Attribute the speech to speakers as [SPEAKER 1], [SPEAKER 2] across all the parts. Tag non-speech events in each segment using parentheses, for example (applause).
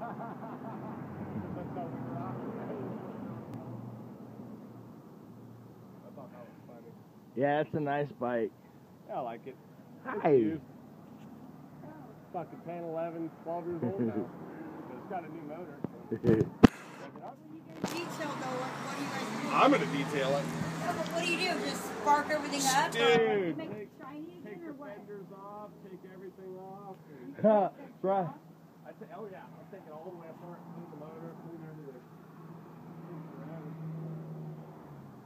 [SPEAKER 1] (laughs) Yeah, it's a nice bike.
[SPEAKER 2] Yeah, I like it. It's
[SPEAKER 1] Hi.
[SPEAKER 2] used. Fucking 10, 11, 12 years old now. (laughs) It's got a new motor.
[SPEAKER 3] Detail though, what, what do you guys do?
[SPEAKER 2] I'm gonna detail it.
[SPEAKER 3] Yeah, but what do you do? Just spark everything up?
[SPEAKER 2] Dude,
[SPEAKER 3] Or make
[SPEAKER 2] take-
[SPEAKER 3] it shiny
[SPEAKER 2] Take
[SPEAKER 3] again
[SPEAKER 2] the
[SPEAKER 3] or what?
[SPEAKER 2] fenders off, take everything off. (laughs) and-
[SPEAKER 1] right.
[SPEAKER 2] I ta- oh yeah, I'll take it all the way apart, clean the motor, clean everything. Clean the around.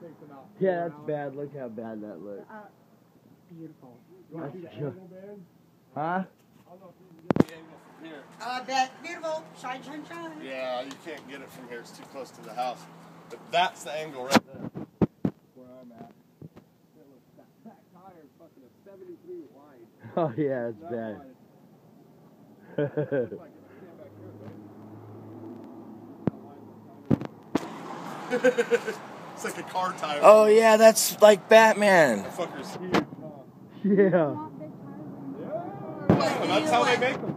[SPEAKER 2] Takes about
[SPEAKER 1] Yeah, that's
[SPEAKER 2] hours.
[SPEAKER 1] bad. Look how bad that looks.
[SPEAKER 3] Uh, beautiful.
[SPEAKER 2] You wanna see the
[SPEAKER 1] That's ju-
[SPEAKER 2] angle, Ben?
[SPEAKER 1] Huh?
[SPEAKER 2] I don't know if you can get the angle from here.
[SPEAKER 3] I bet. Beautiful. Shine, shine, shine.
[SPEAKER 2] Yeah, you can't get it from here. It's too close to the house. But that's the angle right there. Where I'm at. It looks, that back tire is fucking a 73 wide. (laughs)
[SPEAKER 1] Oh yeah, it's
[SPEAKER 2] That
[SPEAKER 1] bad. (laughs)
[SPEAKER 2] wide. Looks like it's stand back here, right? It's like a car tire.
[SPEAKER 1] oh yeah, that's like Batman.
[SPEAKER 2] That fucker's huge, huh?
[SPEAKER 1] Yeah.
[SPEAKER 2] Yeah. That's how they make them.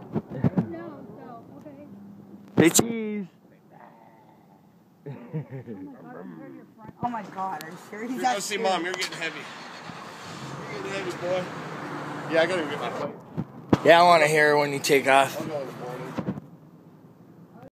[SPEAKER 1] Bitches.
[SPEAKER 3] Oh my god, are you serious?
[SPEAKER 2] You're
[SPEAKER 3] That's
[SPEAKER 2] go see mom. You're getting heavy. You're getting heavy, boy. Yeah, I gotta get my plate.
[SPEAKER 1] Yeah, I want to hear when you take off.
[SPEAKER 2] I'll go.